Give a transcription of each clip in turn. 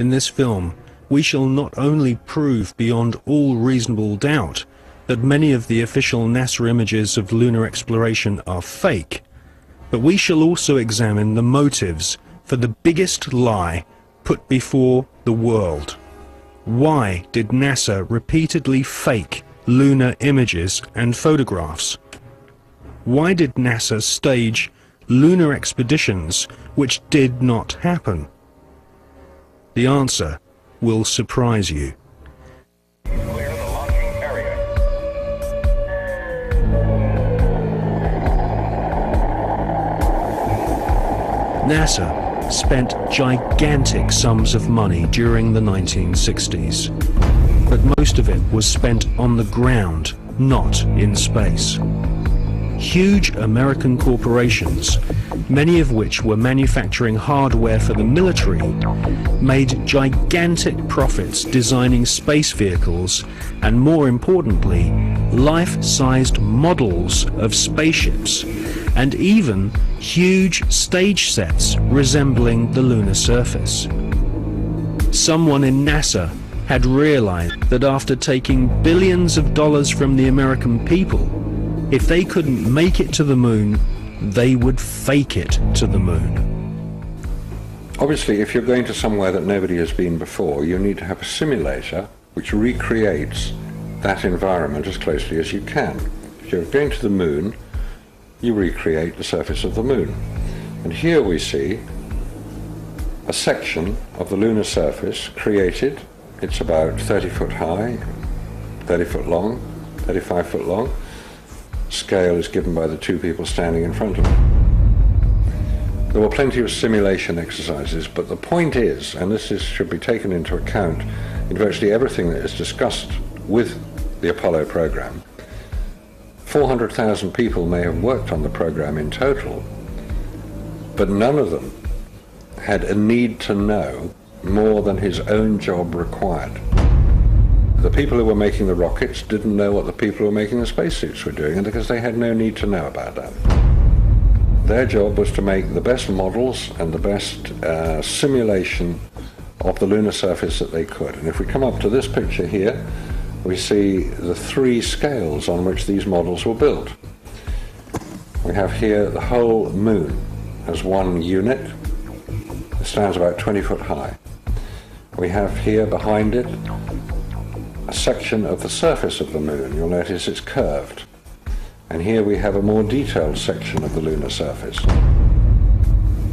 In this film, we shall not only prove beyond all reasonable doubt that many of the official NASA images of lunar exploration are fake, but we shall also examine the motives for the biggest lie put before the world. Why did NASA repeatedly fake lunar images and photographs? Why did NASA stage lunar expeditions which did not happen? The answer will surprise you. NASA spent gigantic sums of money during the 1960s, but most of it was spent on the ground, not in space. Huge American corporations, many of which were manufacturing hardware for the military, made gigantic profits designing space vehicles and, more importantly, life-sized models of spaceships and even huge stage sets resembling the lunar surface. Someone in NASA had realized that after taking billions of dollars from the American people, if they couldn't make it to the moon, they would fake it to the moon. Obviously, if you're going to somewhere that nobody has been before, you need to have a simulator which recreates that environment as closely as you can. If you're going to the moon, you recreate the surface of the moon. And here we see a section of the lunar surface created. It's about 30 foot high, 30 foot long, 35 foot long. Scale is given by the two people standing in front of it. There were plenty of simulation exercises, but the point is, and this is, should be taken into account in virtually everything that is discussed with the Apollo program, 400,000 people may have worked on the program in total, but none of them had a need to know more than his own job required. The people who were making the rockets didn't know what the people who were making the spacesuits were doing because they had no need to know about that. Their job was to make the best models and the best uh, simulation of the lunar surface that they could. And if we come up to this picture here, we see the three scales on which these models were built. We have here the whole moon as one unit. It stands about 20 foot high. We have here behind it section of the surface of the moon. You'll notice it's curved. And here we have a more detailed section of the lunar surface.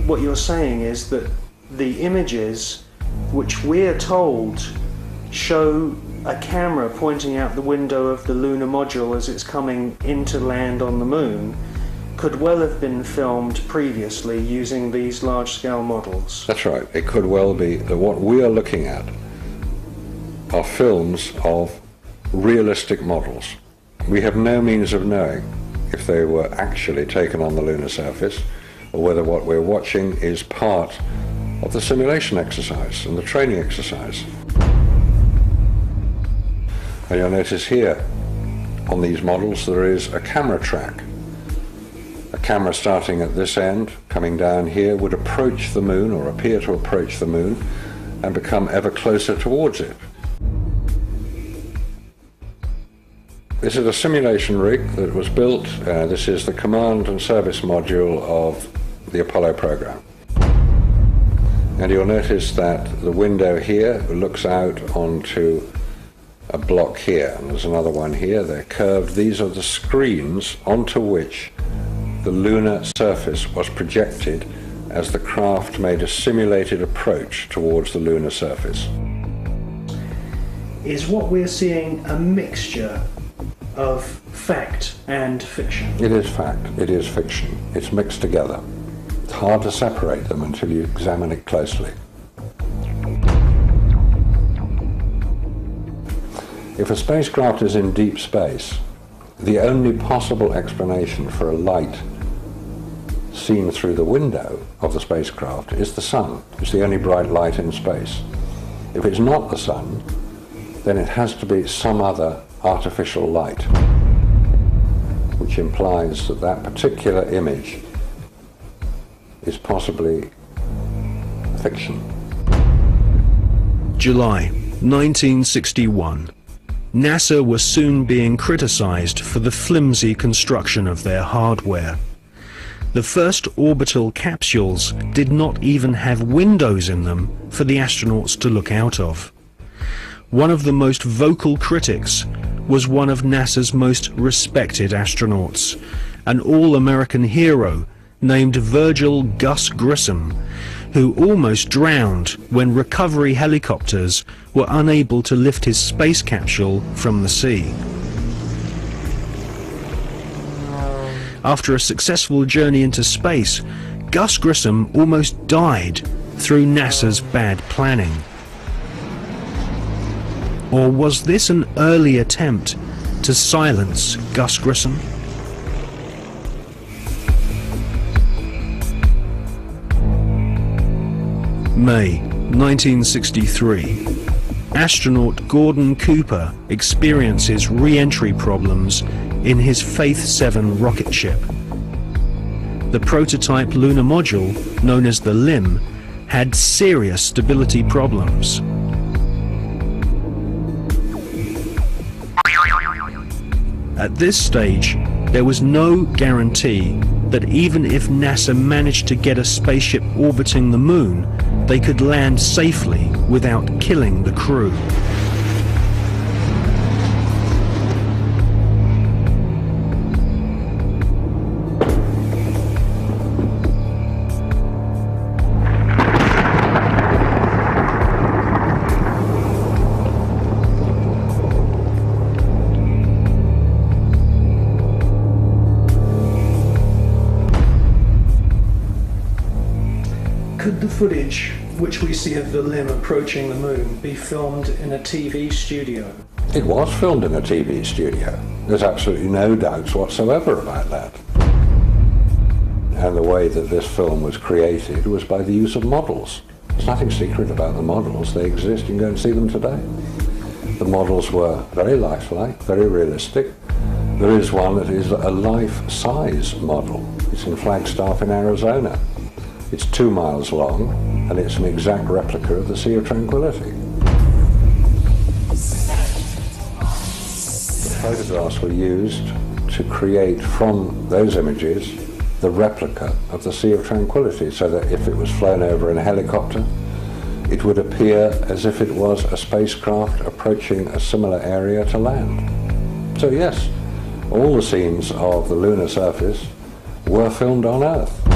What you're saying is that the images which we're told show a camera pointing out the window of the lunar module as it's coming into land on the moon could well have been filmed previously using these large scale models. That's right. It could well be that what we are looking at are films of realistic models. We have no means of knowing if they were actually taken on the lunar surface or whether what we're watching is part of the simulation exercise and the training exercise. And you'll notice here on these models there is a camera track. A camera starting at this end, coming down here, would approach the moon or appear to approach the moon and become ever closer towards it. This is a simulation rig that was built. Uh, this is the command and service module of the Apollo program. And you'll notice that the window here looks out onto a block here, and there's another one here. They're curved. These are the screens onto which the lunar surface was projected as the craft made a simulated approach towards the lunar surface. Is what we're seeing a mixture of fact and fiction? It is fact, it is fiction. It's mixed together. It's hard to separate them until you examine it closely. If a spacecraft is in deep space, the only possible explanation for a light seen through the window of the spacecraft is the sun. It's the only bright light in space. If it's not the sun, then it has to be some other artificial light, which implies that that particular image is possibly fiction. July 1961. NASA was soon being criticized for the flimsy construction of their hardware. The first orbital capsules did not even have windows in them for the astronauts to look out of. One of the most vocal critics was one of NASA's most respected astronauts, an all-American hero named Virgil Gus Grissom, who almost drowned when recovery helicopters were unable to lift his space capsule from the sea. After a successful journey into space, Gus Grissom almost died through NASA's bad planning. Or was this an early attempt to silence Gus Grissom? May 1963. Astronaut Gordon Cooper experiences re-entry problems in his Faith 7 rocket ship. The prototype lunar module, known as the LEM, had serious stability problems. At this stage, there was no guarantee that even if NASA managed to get a spaceship orbiting the moon, they could land safely without killing the crew. Which we see of the LEM approaching the moon be filmed in a TV studio? It was filmed in a TV studio. There's absolutely no doubts whatsoever about that. And the way that this film was created was by the use of models. There's nothing secret about the models. They exist. You can go and see them today. The models were very lifelike, very realistic. There is one that is a life-size model. It's in Flagstaff in Arizona. It's two miles long, and it's an exact replica of the Sea of Tranquility. The photographs were used to create from those images the replica of the Sea of Tranquility, so that if it was flown over in a helicopter, it would appear as if it was a spacecraft approaching a similar area to land. So yes, all the scenes of the lunar surface were filmed on Earth.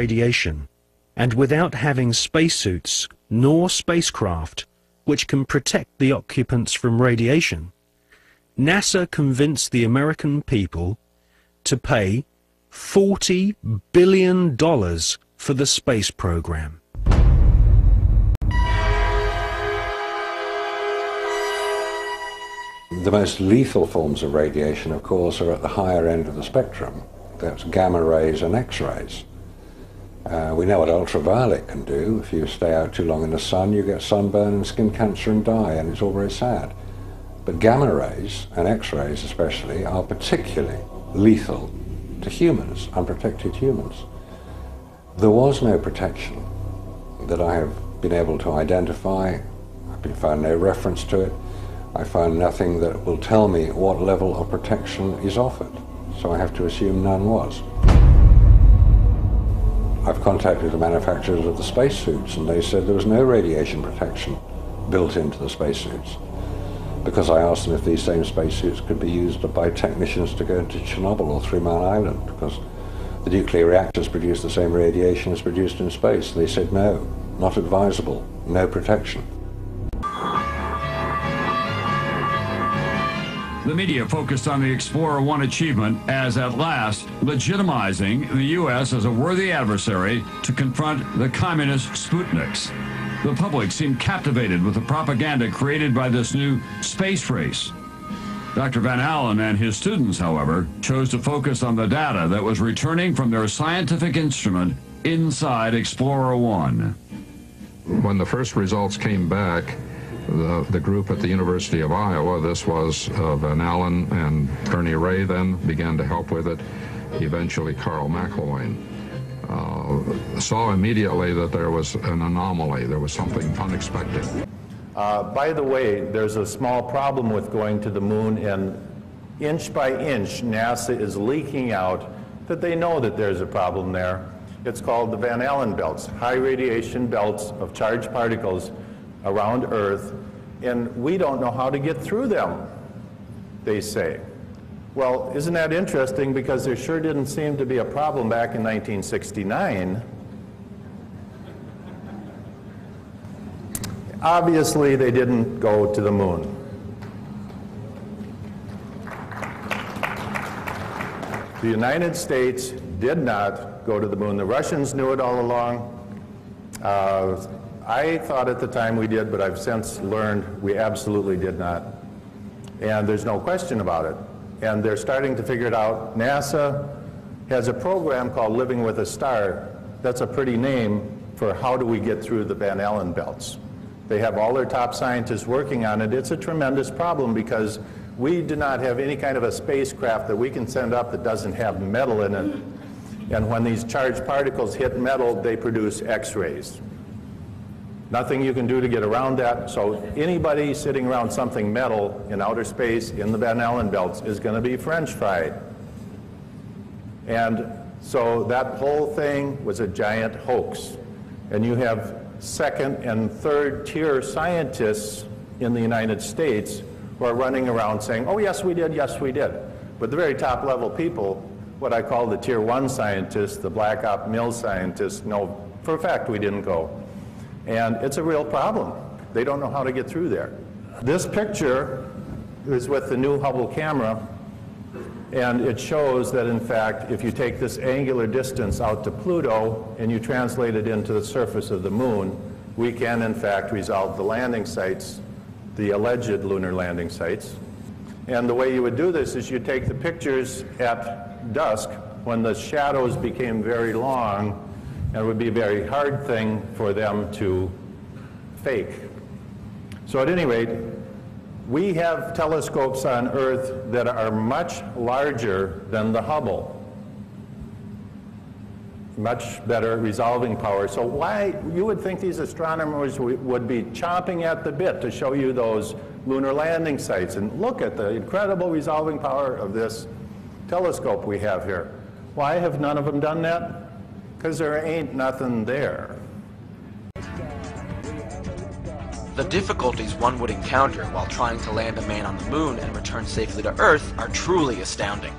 Radiation, and without having spacesuits nor spacecraft which can protect the occupants from radiation, NASA convinced the American people to pay $40 billion for the space program. The most lethal forms of radiation, of course, are at the higher end of the spectrum. That's gamma rays and X-rays. Uh, we know what ultraviolet can do. If you stay out too long in the sun, you get sunburn and skin cancer and die, and it's all very sad. But gamma rays, and X-rays especially, are particularly lethal to humans, unprotected humans. There was no protection that I have been able to identify. I've been found no reference to it. I found nothing that will tell me what level of protection is offered. So I have to assume none was. I've contacted the manufacturers of the spacesuits and they said there was no radiation protection built into the spacesuits. Because I asked them if these same spacesuits could be used by technicians to go into Chernobyl or Three Mile Island, because the nuclear reactors produce the same radiation as produced in space. They said no, not advisable, no protection. The media focused on the Explorer 1 achievement as at last legitimizing the U.S. as a worthy adversary to confront the communist Sputniks. The public seemed captivated with the propaganda created by this new space race. Dr. Van Allen and his students, however, chose to focus on the data that was returning from their scientific instrument inside Explorer 1. When the first results came back, the, the group at the University of Iowa, this was uh, Van Allen and Ernie Ray then began to help with it, eventually Carl McIlwain. Uh, saw immediately that there was an anomaly, there was something unexpected. Uh, by the way, there's a small problem with going to the moon, and inch by inch, NASA is leaking out that they know that there's a problem there. It's called the Van Allen belts, high radiation belts of charged particles around Earth, and we don't know how to get through them, they say. Well, isn't that interesting? Because there sure didn't seem to be a problem back in 1969. Obviously, they didn't go to the moon. The United States did not go to the moon. The Russians knew it all along. Uh, I thought at the time we did, but I've since learned we absolutely did not. And there's no question about it. And they're starting to figure it out. NASA has a program called Living with a Star. That's a pretty name for how do we get through the Van Allen belts. They have all their top scientists working on it. It's a tremendous problem because we do not have any kind of a spacecraft that we can send up that doesn't have metal in it. And when these charged particles hit metal, they produce X-rays. Nothing you can do to get around that. So anybody sitting around something metal in outer space in the Van Allen belts is going to be French fried. And so that whole thing was a giant hoax. And you have second and third tier scientists in the United States who are running around saying, oh, yes, we did, yes, we did. But the very top level people, what I call the tier one scientists, the black op mill scientists, know for a fact we didn't go. And it's a real problem. They don't know how to get through there. This picture is with the new Hubble camera, and it shows that, in fact, if you take this angular distance out to Pluto and you translate it into the surface of the moon, we can, in fact, resolve the landing sites, the alleged lunar landing sites. And the way you would do this is you take the pictures at dusk when the shadows became very long and it would be a very hard thing for them to fake. So at any rate, we have telescopes on Earth that are much larger than the Hubble. Much better resolving power. So why, you would think these astronomers would be chomping at the bit to show you those lunar landing sites. And look at the incredible resolving power of this telescope we have here. Why have none of them done that? Because there ain't nothing there. The difficulties one would encounter while trying to land a man on the moon and return safely to Earth are truly astounding.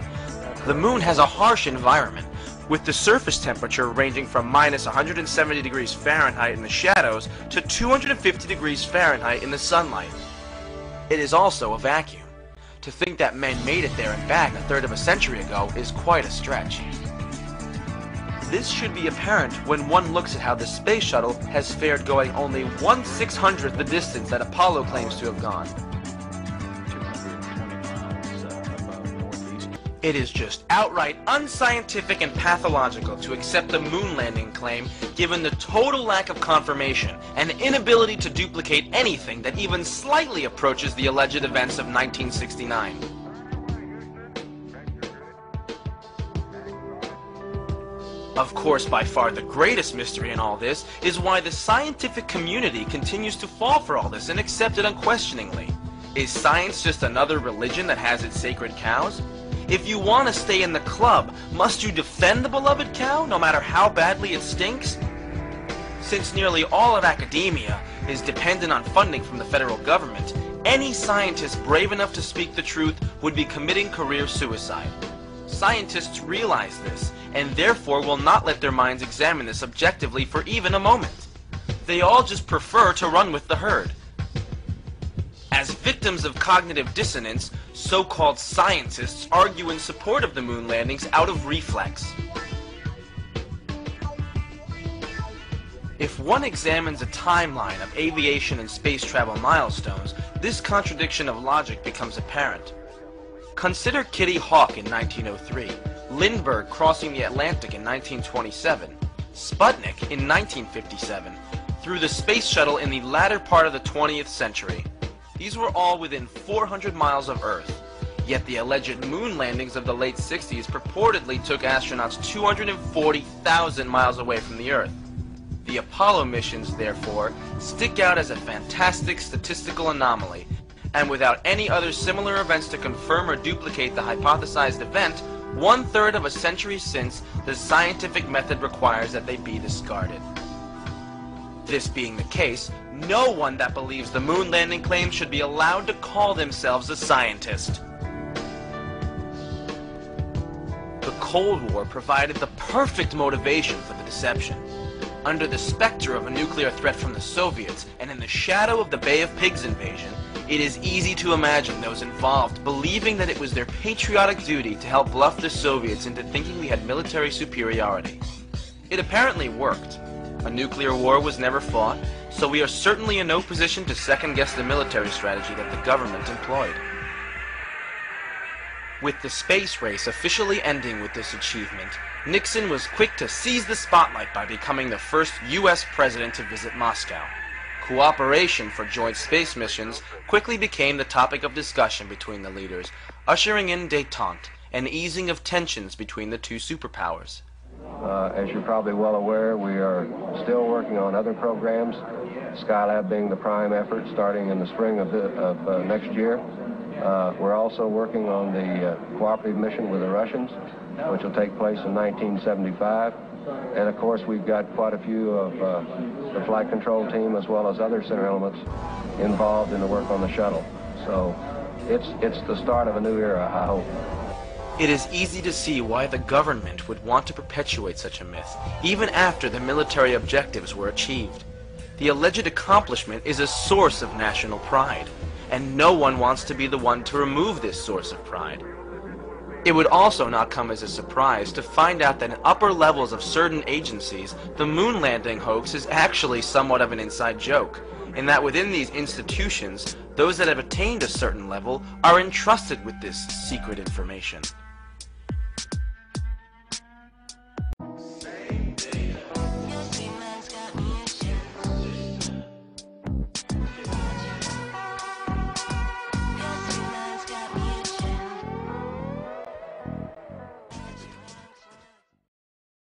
The moon has a harsh environment, with the surface temperature ranging from minus 170 degrees Fahrenheit in the shadows to 250 degrees Fahrenheit in the sunlight. It is also a vacuum. To think that men made it there and back a third of a century ago is quite a stretch. This should be apparent when one looks at how the space shuttle has fared going only 1 600th the distance that Apollo claims to have gone. It is just outright unscientific and pathological to accept the moon landing claim given the total lack of confirmation and inability to duplicate anything that even slightly approaches the alleged events of 1969. Of course, by far the greatest mystery in all this is why the scientific community continues to fall for all this and accept it unquestioningly. Is science just another religion that has its sacred cows? If you want to stay in the club, must you defend the beloved cow no matter how badly it stinks? Since nearly all of academia is dependent on funding from the federal government, any scientist brave enough to speak the truth would be committing career suicide. Scientists realize this, and therefore will not let their minds examine this objectively for even a moment. They all just prefer to run with the herd. As victims of cognitive dissonance, so-called scientists argue in support of the moon landings out of reflex. If one examines a timeline of aviation and space travel milestones, this contradiction of logic becomes apparent. Consider Kitty Hawk in 1903, Lindbergh crossing the Atlantic in 1927, Sputnik in 1957, through the space shuttle in the latter part of the 20th century. These were all within 400 miles of Earth. Yet the alleged moon landings of the late 60s purportedly took astronauts 240,000 miles away from the Earth. The Apollo missions, therefore, stick out as a fantastic statistical anomaly, and without any other similar events to confirm or duplicate the hypothesized event, one third of a century since, the scientific method requires that they be discarded. This being the case, no one that believes the moon landing claims should be allowed to call themselves a scientist. The Cold War provided the perfect motivation for the deception. Under the specter of a nuclear threat from the Soviets, and in the shadow of the Bay of Pigs invasion, it is easy to imagine those involved believing that it was their patriotic duty to help bluff the Soviets into thinking we had military superiority. It apparently worked. A nuclear war was never fought, so we are certainly in no position to second-guess the military strategy that the government employed. With the space race officially ending with this achievement, Nixon was quick to seize the spotlight by becoming the first U.S. president to visit Moscow. Cooperation for joint space missions quickly became the topic of discussion between the leaders, ushering in détente, an easing of tensions between the two superpowers. Uh, as you're probably well aware, we are still working on other programs, Skylab being the prime effort starting in the spring of, the, of uh, next year. Uh, we're also working on the uh, cooperative mission with the Russians, which will take place in 1975. And of course, we've got quite a few of uh, the flight control team as well as other center elements involved in the work on the shuttle. So it's, it's the start of a new era, I hope. It is easy to see why the government would want to perpetuate such a myth, even after the military objectives were achieved. The alleged accomplishment is a source of national pride, and no one wants to be the one to remove this source of pride. It would also not come as a surprise to find out that in upper levels of certain agencies, the moon landing hoax is actually somewhat of an inside joke, in that within these institutions, those that have attained a certain level are entrusted with this secret information.